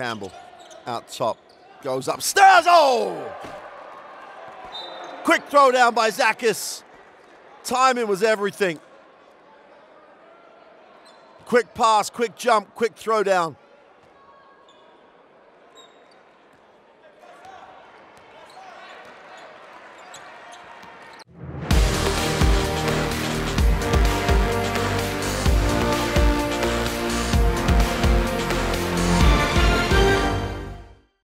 Campbell out top. Goes upstairs. Oh! Quick throw down by Zaķis. Timing was everything. Quick pass, quick jump, quick throw down.